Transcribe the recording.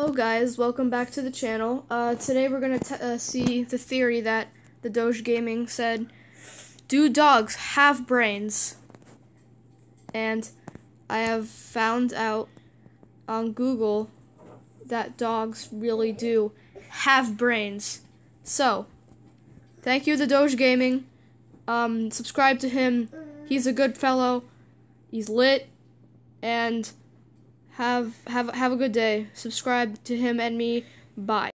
Hello guys, welcome back to the channel. Uh, today we're going to uh, see the theory that the Doge Gaming said, do dogs have brains? And I have found out on Google that dogs really do have brains. So, thank you the Doge Gaming. Um, subscribe to him. He's a good fellow. He's lit. And have have have a good day. Subscribe to him and me. Bye.